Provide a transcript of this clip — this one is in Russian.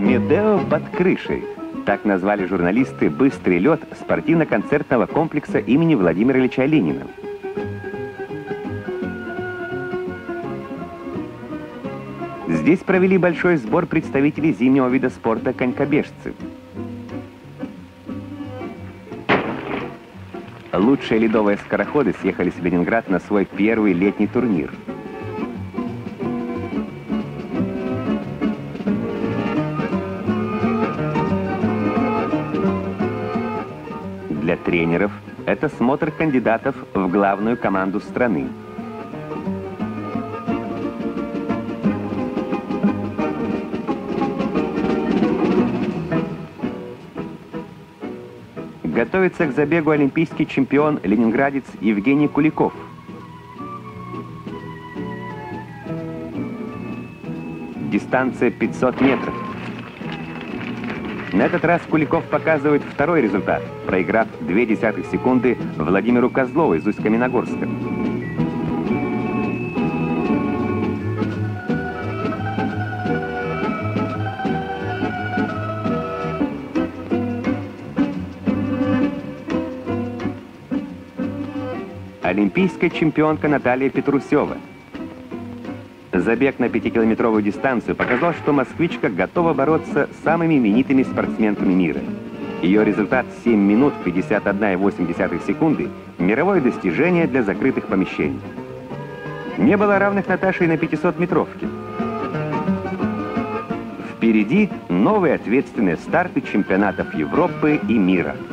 Медео под крышей. Так назвали журналисты «Быстрый лед» спортивно-концертного комплекса имени Владимира Ильича Ленина. Здесь провели большой сбор представителей зимнего вида спорта конькобежцы. Лучшие ледовые скороходы съехались в Ленинград на свой первый летний турнир – Для тренеров это смотр кандидатов в главную команду страны. Готовится к забегу олимпийский чемпион ленинградец Евгений Куликов. Дистанция 500 метров. На этот раз Куликов показывает второй результат, проиграв 0,2 секунды Владимиру Козлову из Усть-Каменогорска. Олимпийская чемпионка Наталья Петрусева – Забег на пятикилометровую дистанцию показал, что москвичка готова бороться с самыми именитыми спортсменками мира. Ее результат 7 минут 51,8 секунды – мировое достижение для закрытых помещений. Не было равных Наташе и на 500-метровке. Впереди новые ответственные старты чемпионатов Европы и мира –